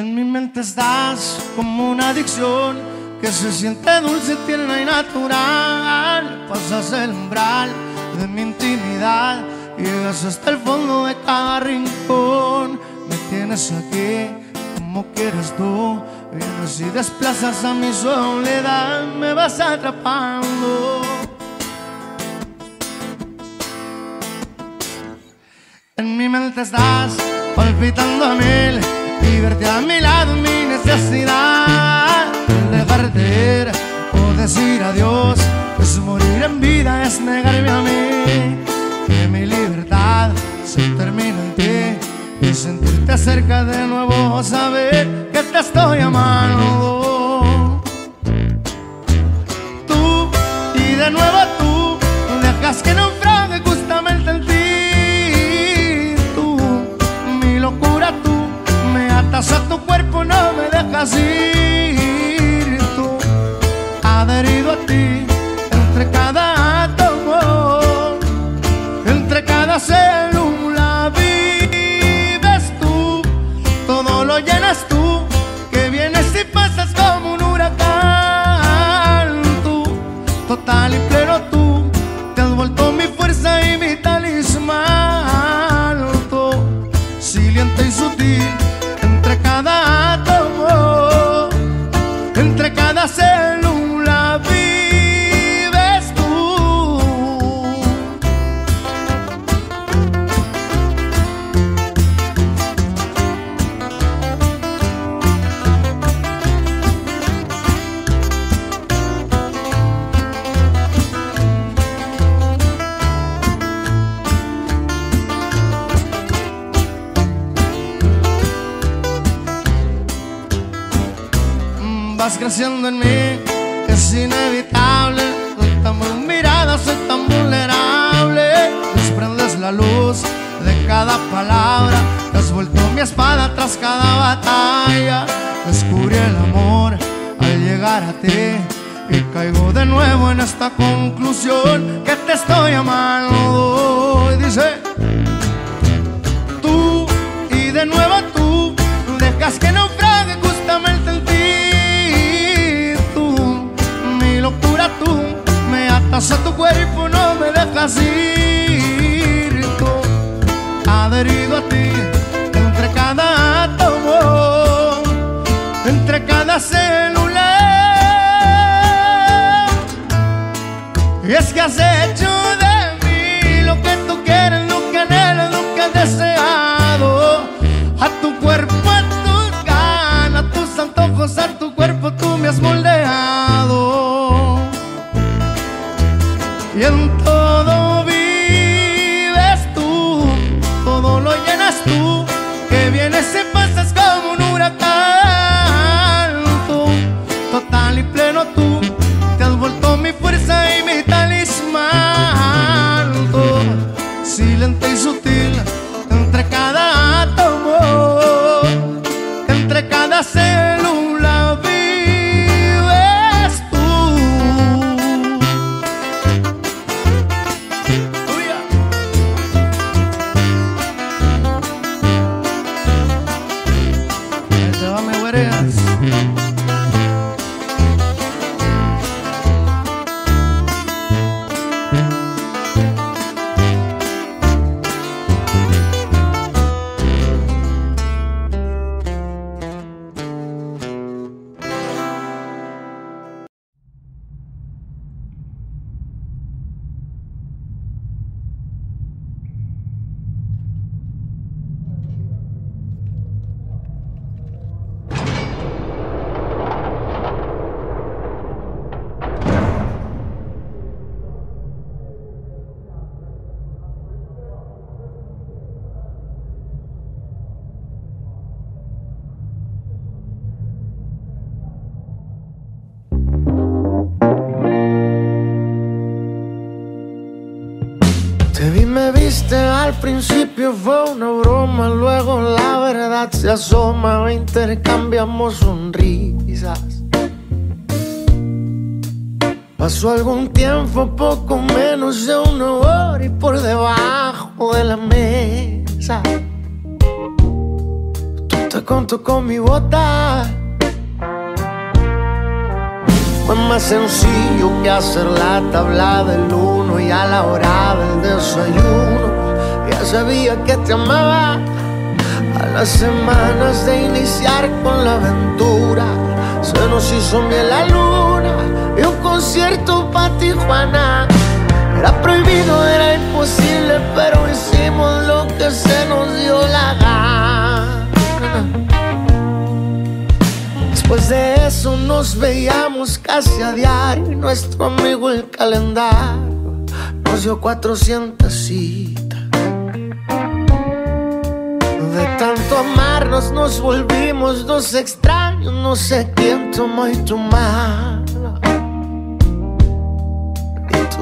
En mi mente estás como una adicción que se siente dulce, tierna y natural. Pasas el umbral de mi intimidad, llegas hasta el fondo de cada rincón. Me tienes aquí como quieres tú, vienes y desplazas a mi soledad, me vas atrapando. En mi mente estás palpitando a mil y verte a mi lado mi necesidad. Dejarte ir o decir adiós es morir en vida, es negarme a mí. Que mi libertad se termina en ti y sentirte cerca de nuevo, saber que te estoy amando. Tú y de nuevo tú dejas que naufrague me atas a tu cuerpo, no me dejas ir. Adherido a ti, entre cada átomo, entre cada célula Creciendo en mí, es inevitable. Soy tan mirada, soy tan vulnerable. Desprendes la luz de cada palabra. Te has vuelto mi espada tras cada batalla. Descubrí el amor al llegar a ti. Y caigo de nuevo en esta conclusión que te estoy amando. Y dice tú y de nuevo tú dejas que naufrague me atas a tu cuerpo no me dejas ir. Adherido a ti entre cada átomo entre cada célula y es que has hecho principio fue una broma, luego la verdad se asoma, intercambiamos sonrisas. Pasó algún tiempo, poco menos de una hora y por debajo de la mesa. Tú te conto con mi bota. Fue más sencillo que hacer la tabla del uno y a la hora del desayuno. Sabía que te amaba. A las semanas de iniciar con la aventura, se nos hizo miel la luna y un concierto para Tijuana. Era prohibido, era imposible, pero hicimos lo que se nos dio la gana. Después de eso nos veíamos casi a diario. Nuestro amigo el calendario nos dio 400 citas. Amarnos nos volvimos dos extraños. No sé quién tomó y tomar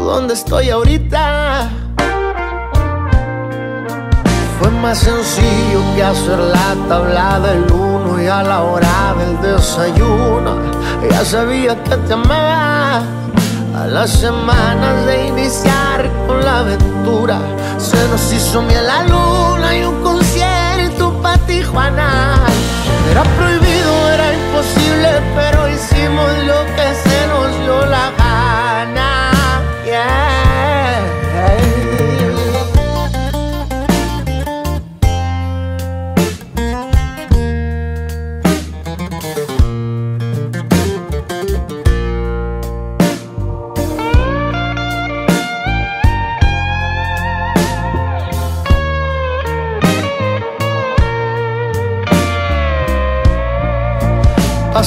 dónde estoy ahorita. Fue más sencillo que hacer la tabla del uno y a la hora del desayuno. Ya sabía que te amaba. A las semanas de iniciar con la aventura, se nos hizo miel la luna y un concierto Tijuana. Era prohibido, era imposible, pero hicimos lo que se nos dio la gana.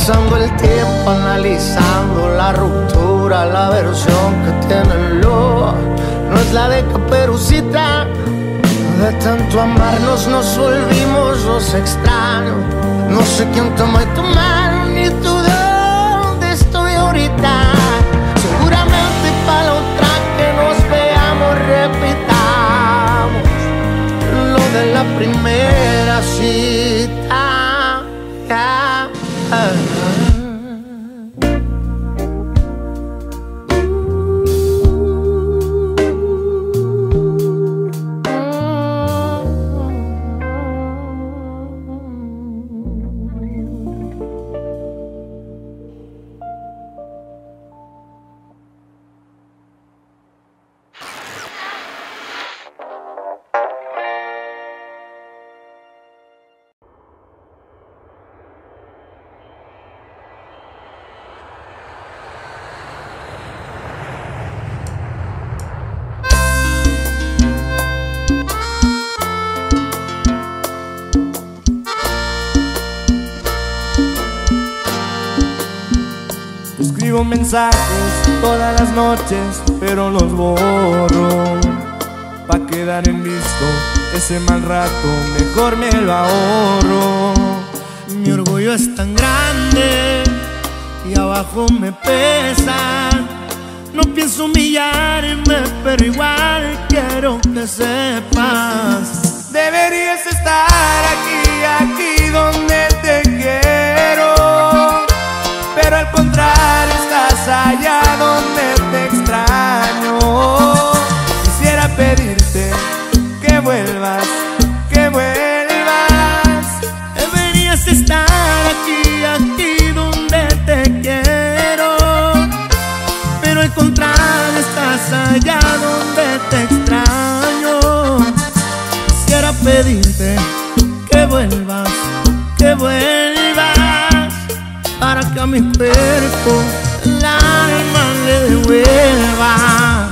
Pasando el tiempo analizando la ruptura, la versión que tiene lobo no es la de Caperucita. De tanto amarnos nos volvimos los extraños. No sé quién tomó y tu todas las noches, pero los borro. Pa' quedar en visto ese mal rato, mejor me lo ahorro. Mi orgullo es tan grande y abajo me pesa. No pienso humillarme, pero igual quiero que sepas. Deberías estar aquí, aquí donde Pero al contrario, estás allá donde te extraño. Quisiera pedirte que vuelvas, que vuelvas. Deberías estar aquí, aquí donde te quiero. Pero al contrario, estás allá donde te extraño. Quisiera pedirte que vuelvas, que vuelvas. Mi cuerpo el alma le devuelva.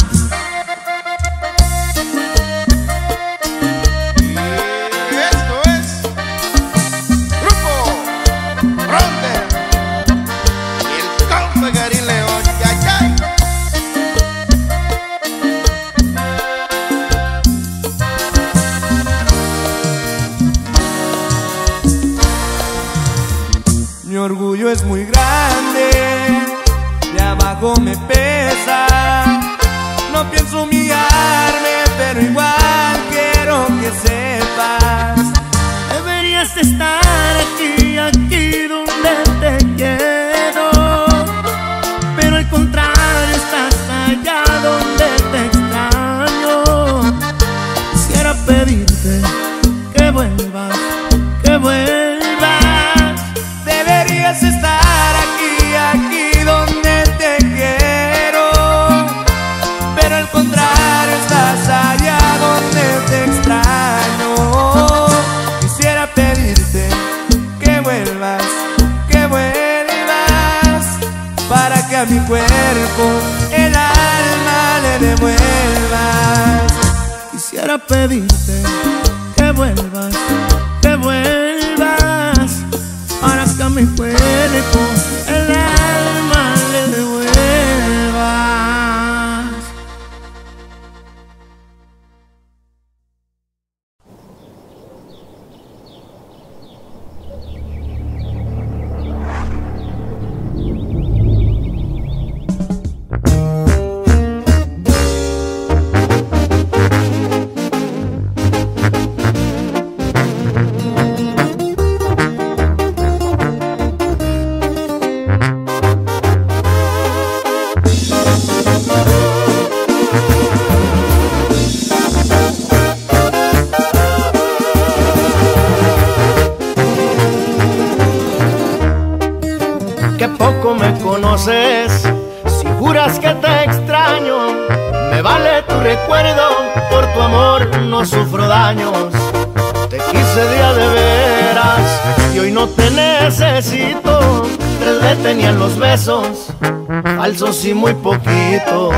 Y muy poquitos,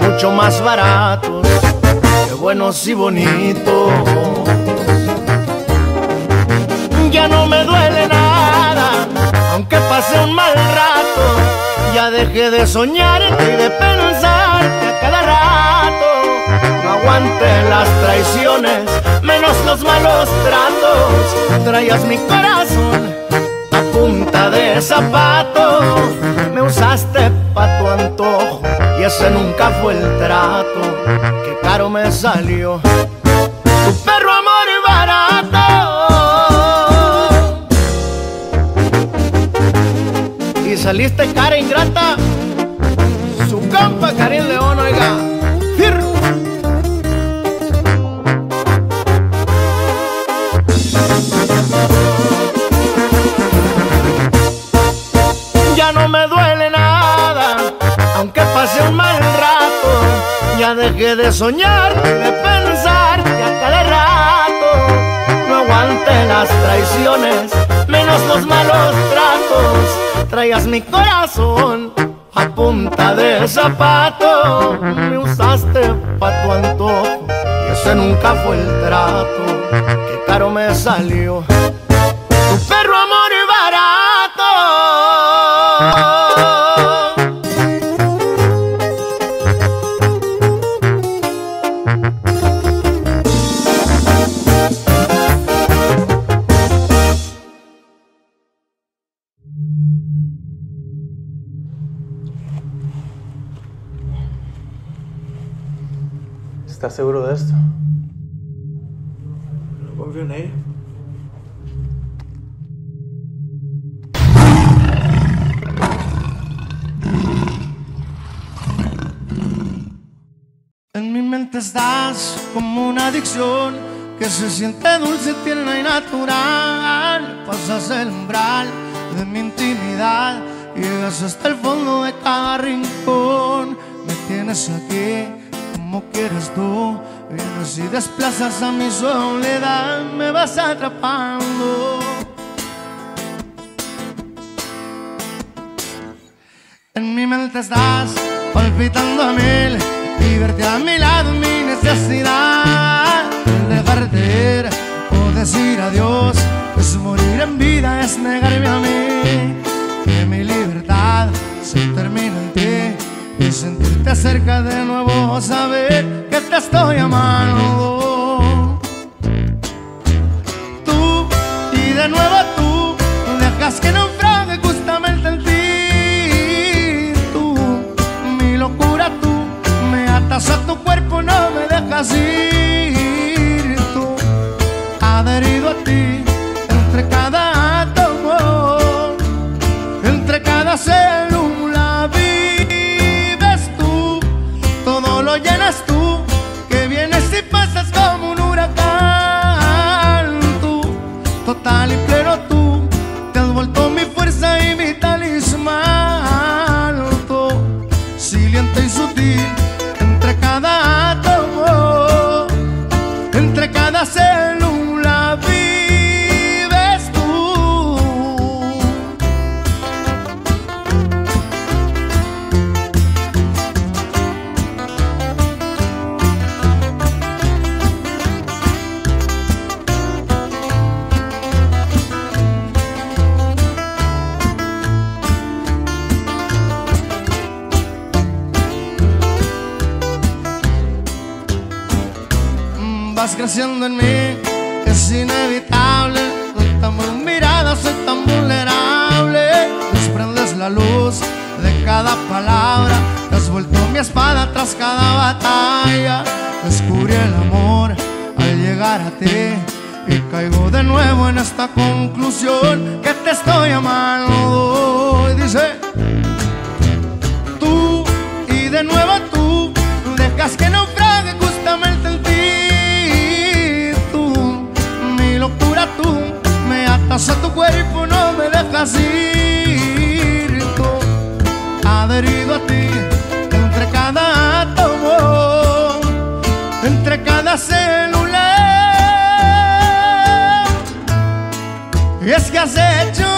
mucho más baratos que buenos y bonitos. Ya no me duele nada, aunque pase un mal rato. Ya dejé de soñarte y de pensarte a cada rato. No aguante las traiciones, menos los malos tratos. Traías mi corazón de zapato. Me usaste pa' tu antojo y ese nunca fue el trato. Que caro me salió tu perro amor barato. Y saliste cara ingrata, su compa Karim León, oiga. De soñar, de pensar a cada rato. No aguante las traiciones, menos los malos tratos. Traías mi corazón a punta de zapato. Me usaste pa' tu antojo y ese nunca fue el trato. Que caro me salió seguro de esto? No confío en ella. En mi mente estás como una adicción que se siente dulce, tierna y natural. Pasas el umbral de mi intimidad, llegas hasta el fondo de cada rincón. Me tienes aquí como quieres tú, vienes y desplazas a mi soledad, me vas atrapando. En mi mente estás palpitando a mil y verte a mi lado mi necesidad. Dejarte ir o decir adiós es morir en vida, es negarme a mí. Que mi libertad se termina sentirte cerca de nuevo, saber que te estoy amando. Tú y de nuevo tú dejas que naufrague justamente en ti. Tú, mi locura, tú me atas a tu cuerpo, no me dejas ir. Tú, adherido a ti, entre cada átomo, entre cada célula Descubrí el amor al llegar a ti. Y caigo de nuevo en esta conclusión que te estoy amando. Y dice, tú y de nuevo tú, dejas que naufrague justamente en ti. Tú, mi locura tú, me atas a tu cuerpo, no me dejas ir. Tú, adherido a ti, cada célula. Es que has hecho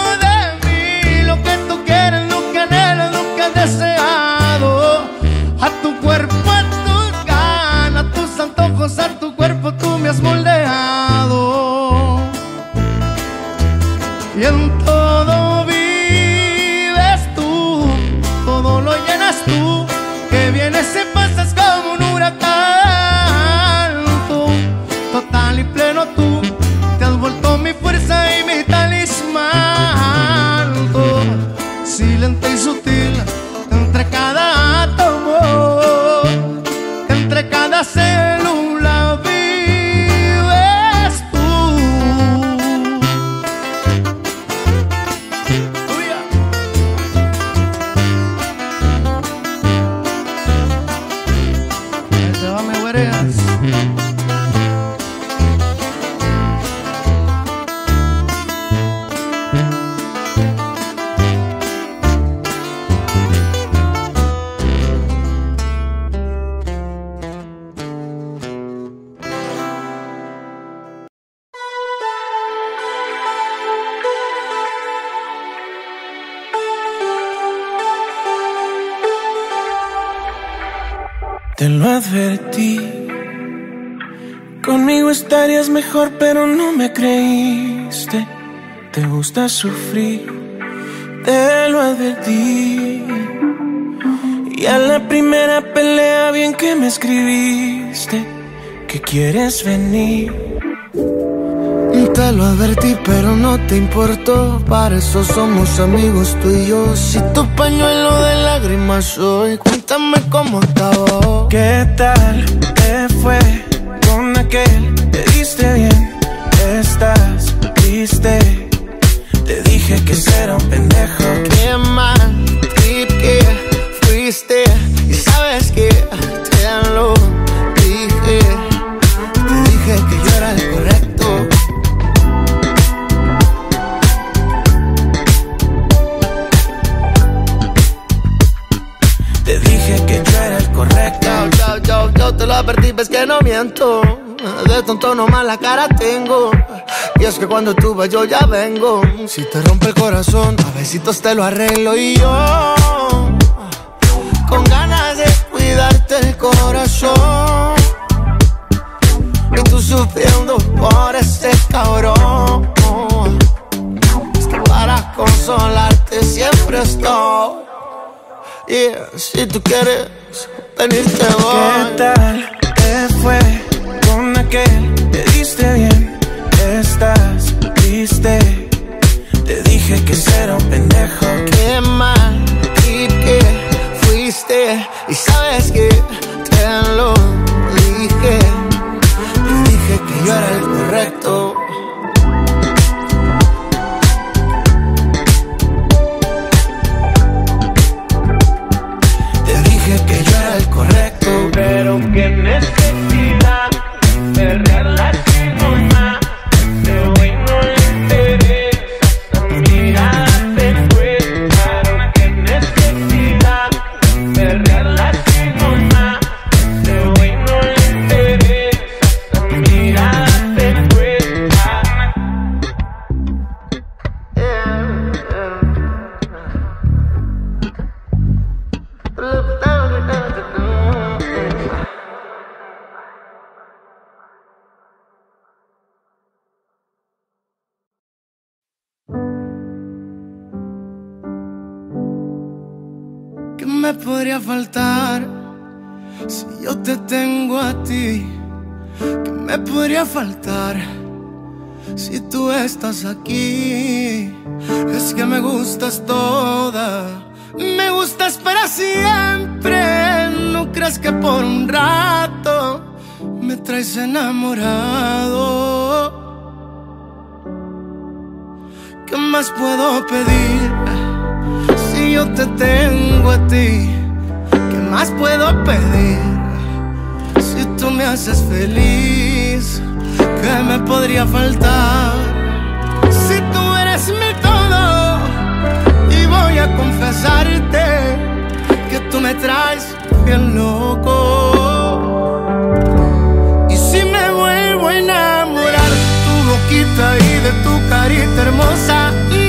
Conmigo estarías mejor, pero no me creíste. Te gusta sufrir, te lo advertí. Y a la primera pelea, bien que me escribiste, que quieres venir. Te lo advertí, pero no te importó. Para eso somos amigos tú y yo. Si tu pañuelo de lágrimas soy, cuéntame cómo estaba. ¿Qué tal te fue con aquel? Te diste bien, estás triste. Te dije que será un pendejo. Qué mal De tonto nomás la cara tengo. Y es que cuando tú vas yo ya vengo. Si te rompe el corazón, a besitos te lo arreglo y yo. Con ganas de cuidarte el corazón. Y tú sufriendo por ese cabrón. Es que para consolarte siempre estoy. Yeah, si tú quieres venirte ¿Qué voy. tal fue con aquel? Podría faltar si tú eres mi todo? Y voy a confesarte que tú me traes bien loco. Y si me vuelvo a enamorar de tu boquita y de tu carita hermosa,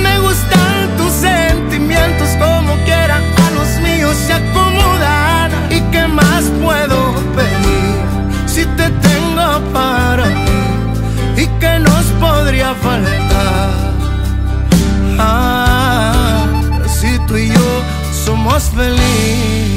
me gustan tus sentimientos como quieran, a los míos se acomodan. ¿Y qué más puedo pedir si te tengo somos felices.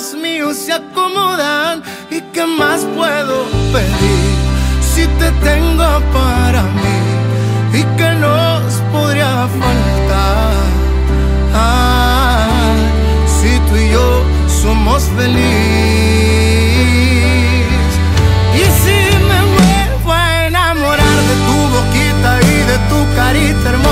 Los míos se acomodan. ¿Y qué más puedo pedir si te tengo para mí? ¿Y qué nos podría faltar? Ah, si tú y yo somos felices. Y si me vuelvo a enamorar de tu boquita y de tu carita hermosa,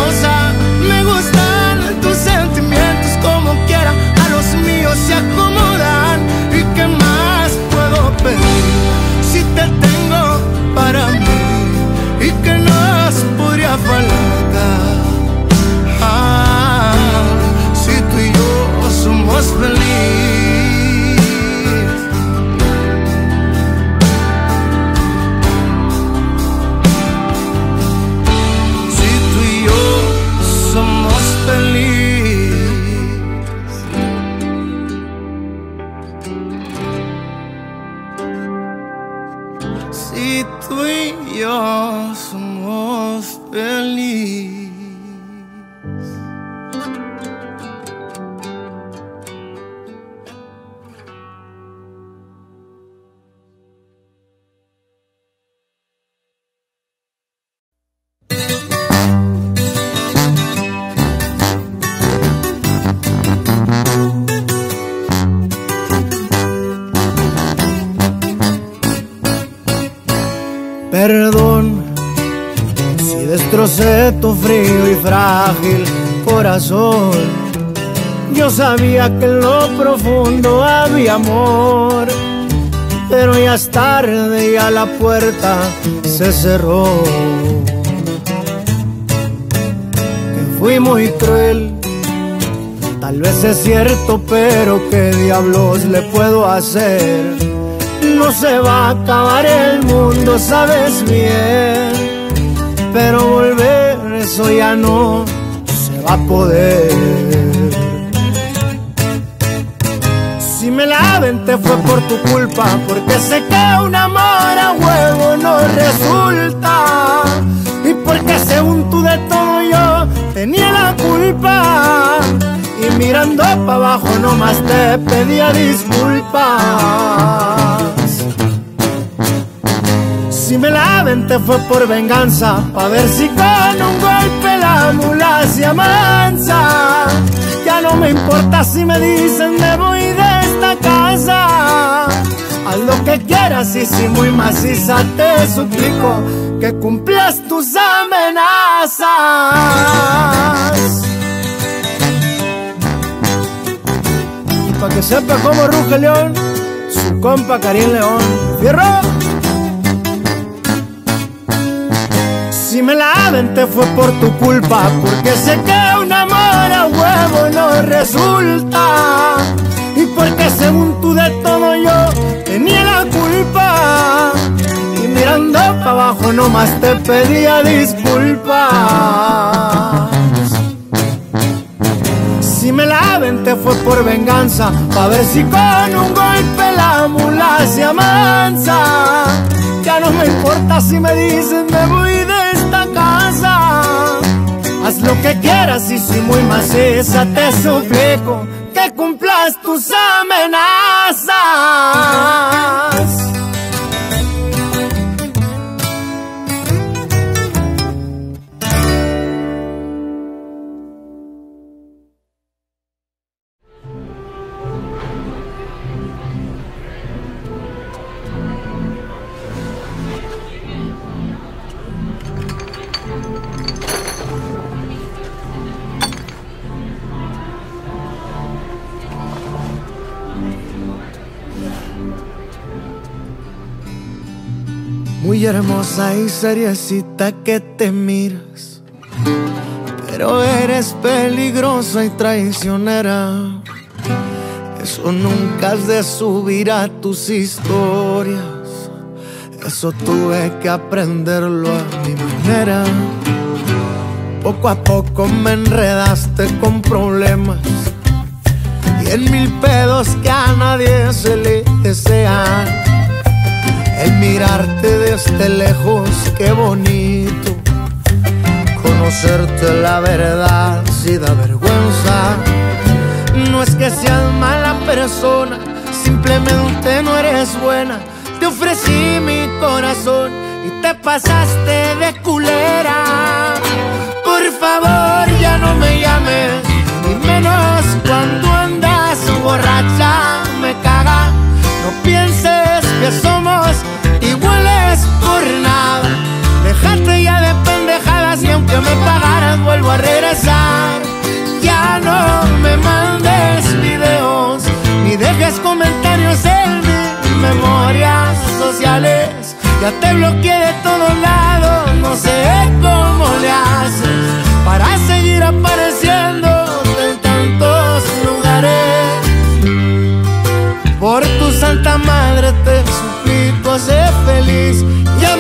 destrocé tu frío y frágil corazón. Yo sabía que en lo profundo había amor, pero ya es tarde, ya la puerta se cerró. Que fui muy cruel, tal vez es cierto, pero qué diablos le puedo hacer no se va a acabar el mundo, sabes bien. Pero volver, eso ya no se va a poder. Si me la aventé fue por tu culpa, porque sé que un amor a huevo no resulta. Y porque según tú de todo yo tenía la culpa. Y mirando para abajo nomás te pedía disculpas. Si me la aventé fue por venganza, pa' ver si con un golpe la mula se amansa. Ya no me importa si me dicen me voy de esta casa. Haz lo que quieras y si muy maciza te suplico que cumplas tus amenazas. Y pa' que sepa cómo ruge león, su compa Karim León. ¡Fierro! Si me la aventé fue por tu culpa, porque sé que un amor a huevo no resulta. Y porque según tú de todo yo tenía la culpa. Y mirando para abajo nomás te pedía disculpas. Si me la te fue por venganza, pa' ver si con un golpe la mula se amansa. Ya no me importa si me dicen me voy. Haz lo que quieras y si muy maciza te suplico que cumplas tus amenazas. Muy hermosa y seriecita que te miras, pero eres peligrosa y traicionera. Eso nunca has de subir a tus historias. Eso tuve que aprenderlo a mi manera. Poco a poco me enredaste con problemas y en mil pedos que a nadie se le desean. El mirarte desde lejos, qué bonito. Conocerte la verdad si da vergüenza. No es que seas mala persona, simplemente no eres buena. Te ofrecí mi corazón y te pasaste de culera. Por favor, ya no me llames, y menos cuando andas borracha. Me caga, no pienses somos iguales por nada. Dejate ya de pendejadas y aunque me pagaras vuelvo a regresar. Ya no me mandes videos ni dejes comentarios en mis memorias sociales. Ya te bloqueé de todos lados, no sé suplico, sé feliz y a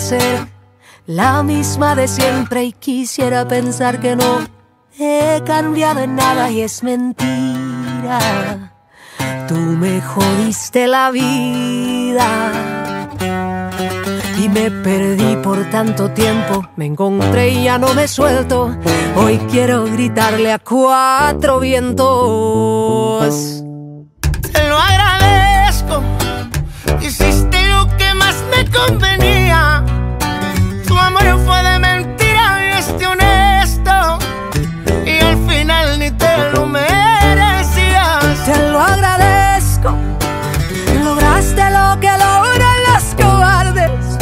Ser la misma de siempre y quisiera pensar que no he cambiado en nada y es mentira. Tú me jodiste la vida y me perdí por tanto tiempo. Me encontré y ya no me suelto. Hoy quiero gritarle a cuatro vientos. Te lo agradezco. Hiciste convenía. Tu amor fue de mentira y este honesto. Y al final ni te lo merecías. Te lo agradezco. Lograste lo que logran los cobardes.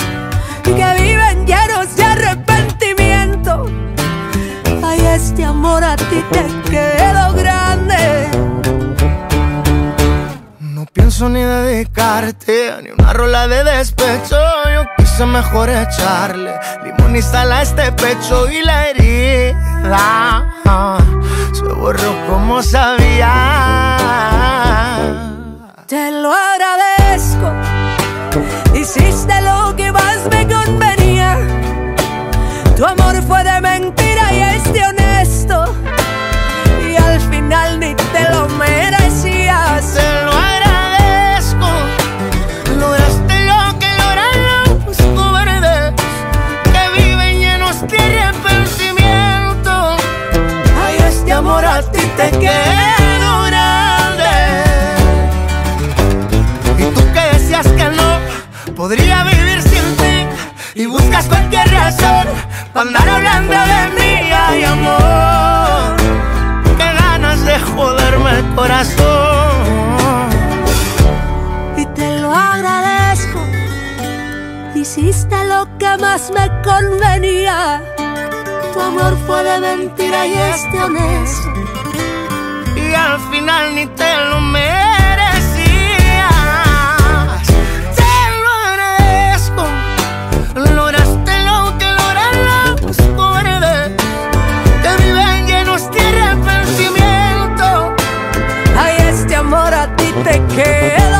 Y que viven llenos de arrepentimiento. Ay, este amor a ti te quedó pienso ni dedicarte ni una rola de despecho. Yo quise mejor echarle limón y sal a este pecho y la herida se borró como sabía. Te lo agradezco. Hiciste lo que más para andar hablando de mí, ay amor. Qué ganas de joderme el corazón. Y te lo agradezco. Hiciste lo que más me convenía. Tu amor fue de mentira y es de honesto. y al final ni te lo merecías. Ti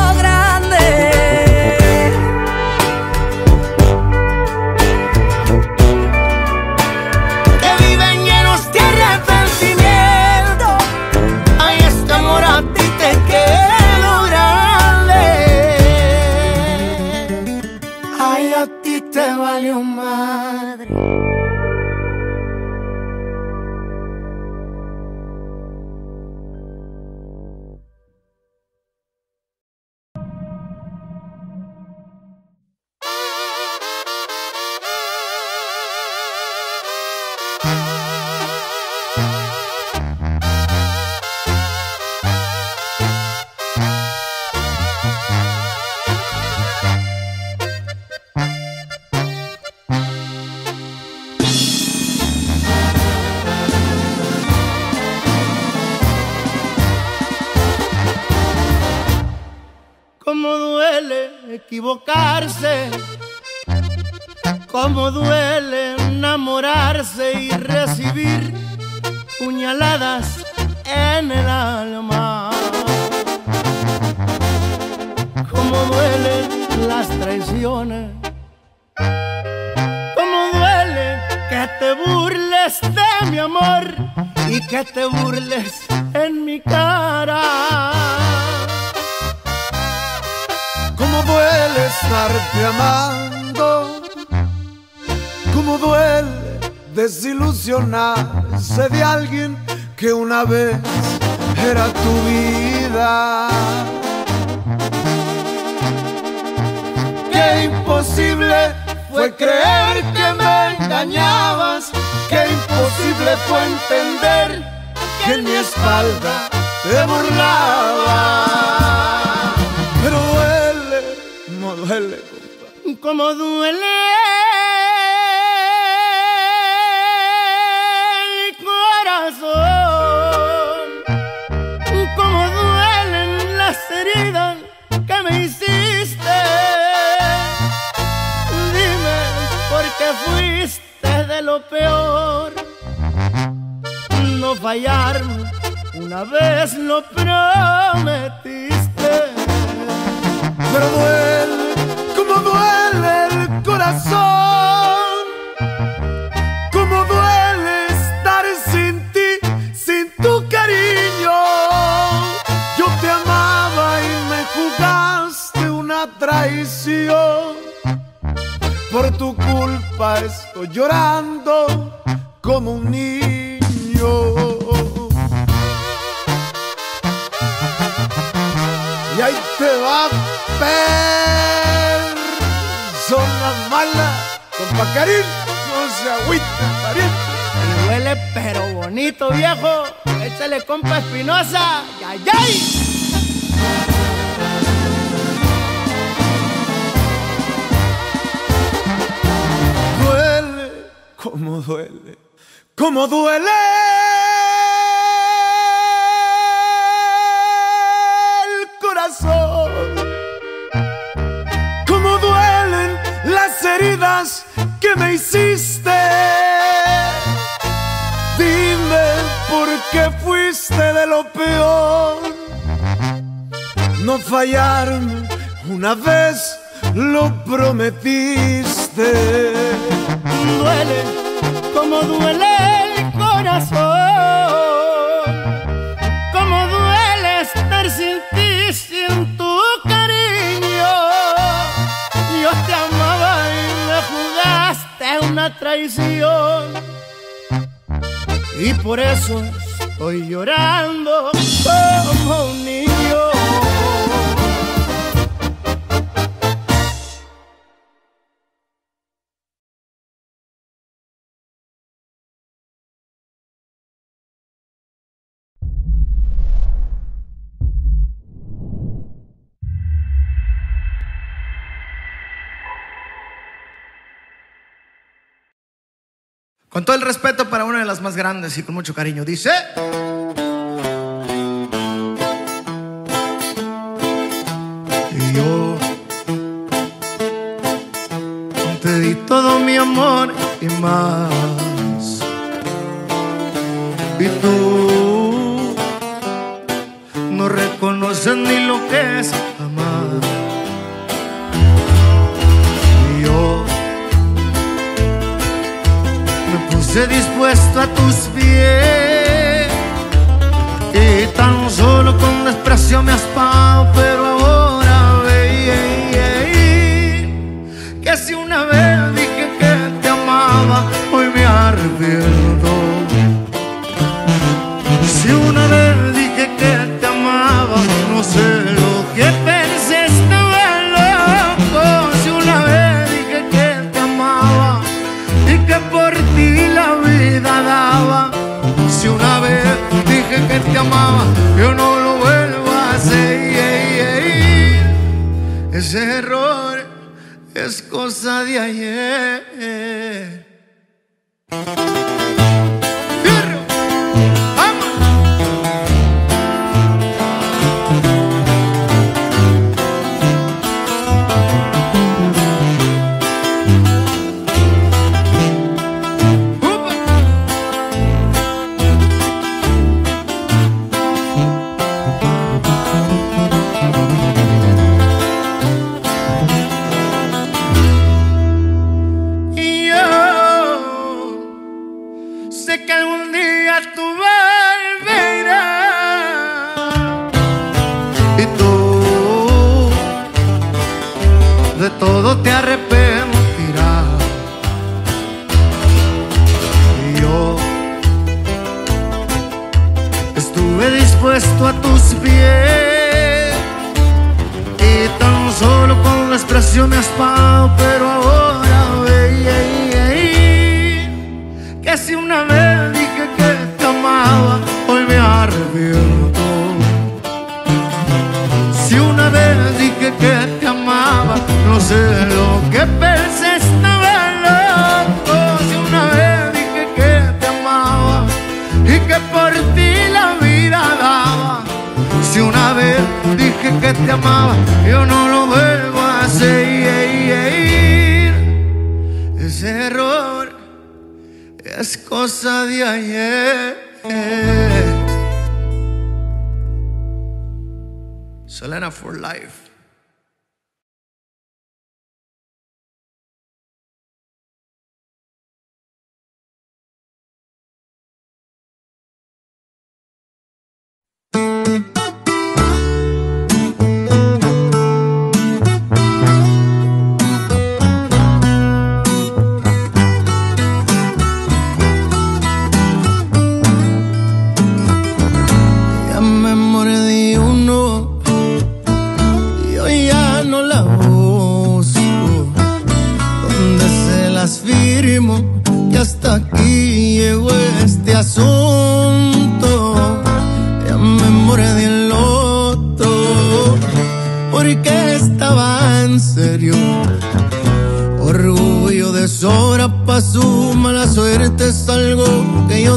puñaladas en el alma. Cómo duelen las traiciones, cómo duele que te burles de mi amor y que te burles en mi cara. Cómo duele estarte amando, cómo duele desilusionarse de alguien que una vez era tu vida. Qué imposible fue creer que me engañabas, qué imposible fue entender que en mi espalda te burlaba. Pero duele, no duele, compa. como duele hiciste. Dime por qué fuiste de lo peor, no fallarme, una vez lo prometiste. Pero duele, como duele el corazón. Como duele estar sin ti, sin tu cariño. Traición. Por tu culpa estoy llorando como un niño. Y ahí te va persona mala, compa Karim, no se agüita, pariente. Me duele pero bonito, viejo. Échale compa Espinosa. ¡Yay, cómo duele, cómo duele. el corazón. Cómo duelen las heridas que me hiciste Dime por qué fuiste de lo peor. No fallarme, una vez lo prometiste aún duele como duele el corazón, como duele estar sin ti, sin tu cariño. Yo te amaba y me jugaste una traición y por eso estoy llorando como un niño. Con todo el respeto para una de las más grandes y con mucho cariño, dice...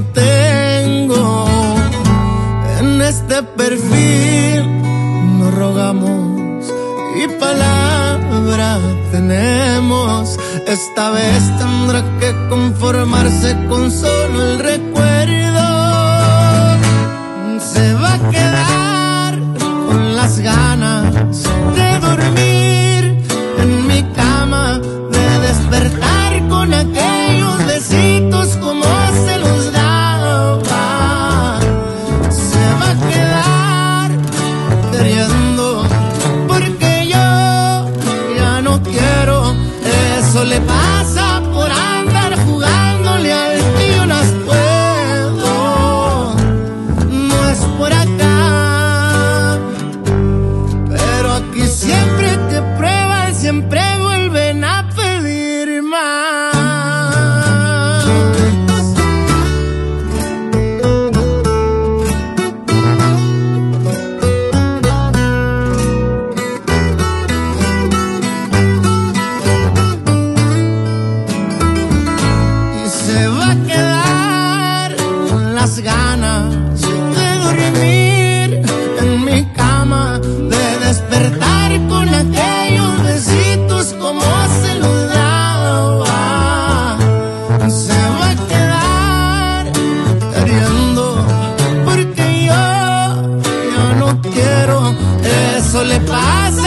tengo en este perfil. No rogamos y palabra tenemos. Esta vez tendrá que conformarse con solo el recuerdo eso le pasa.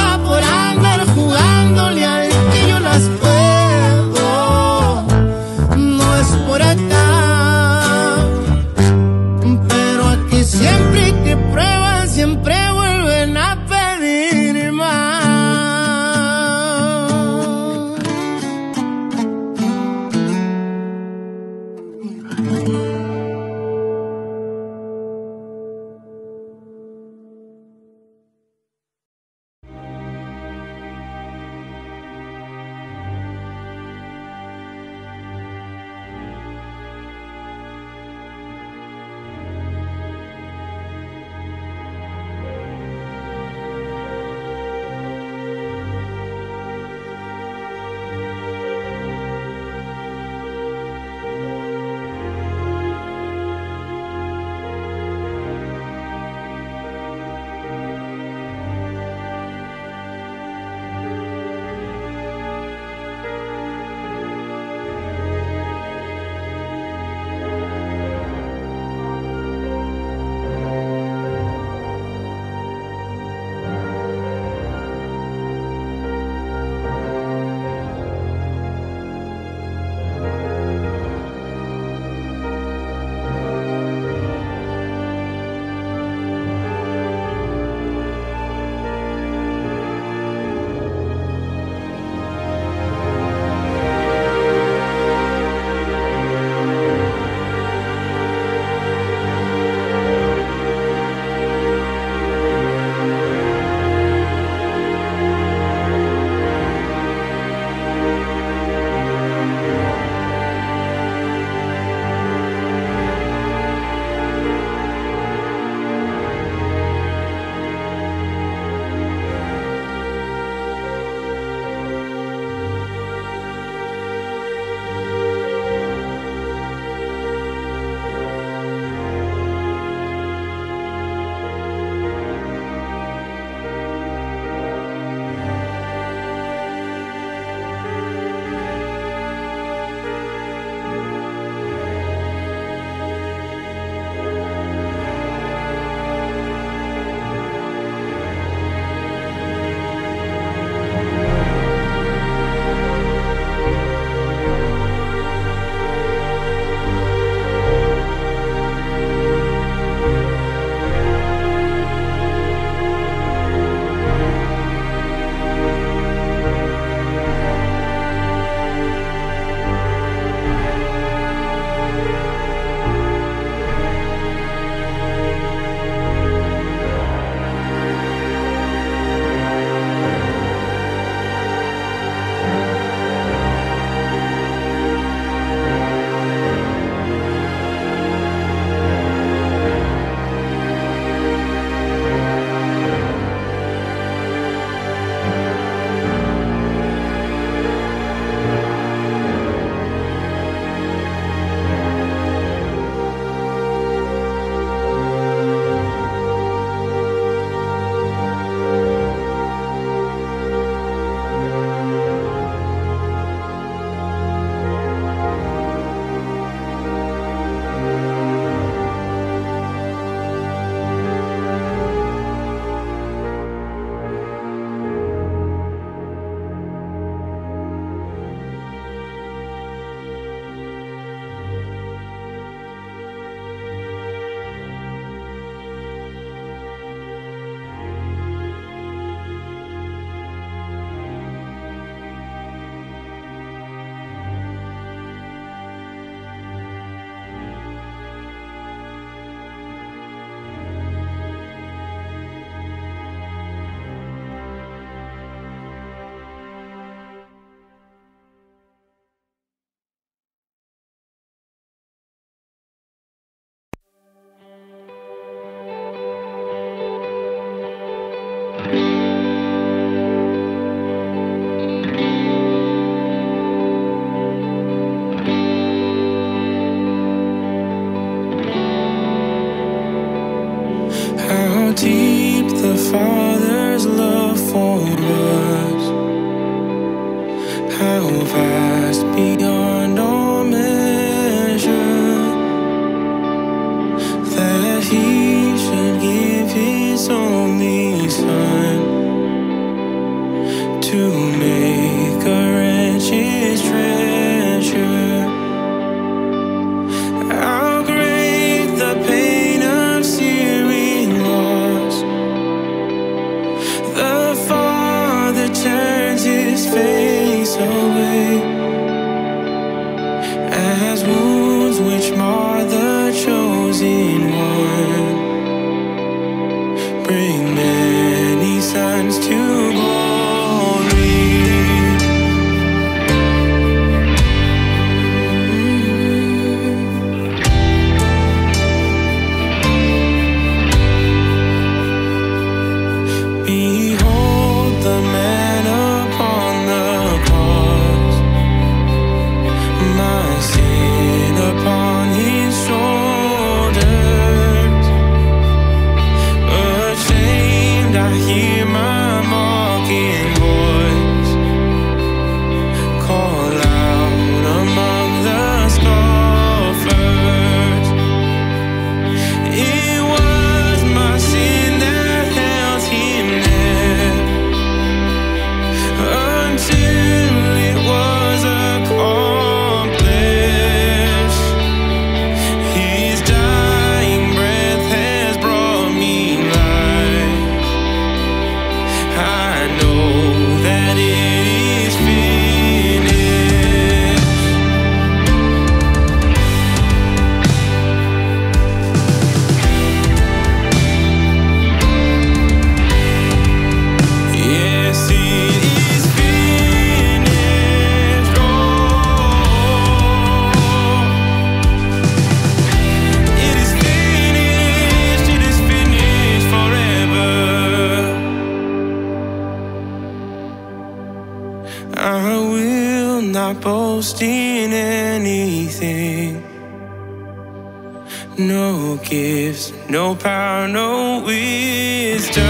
his face away. I will not boast in anything. No gifts, no power, no wisdom.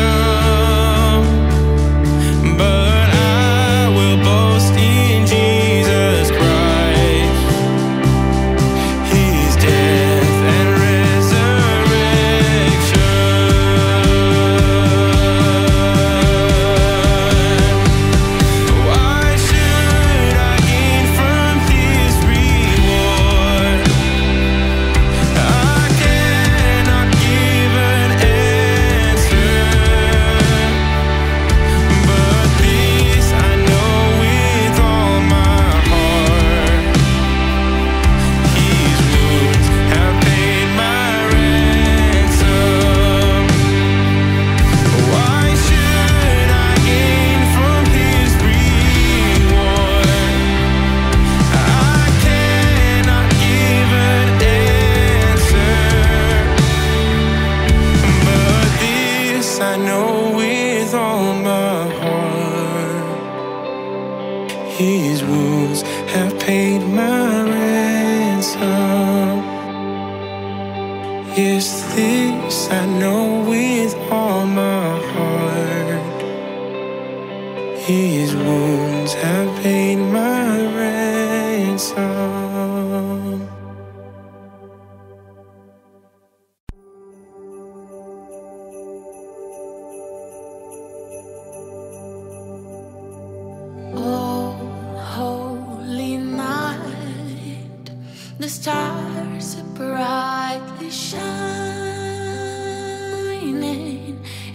stars are brightly shining.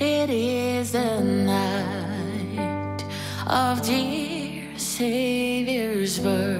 It is the night of dear Savior's birth.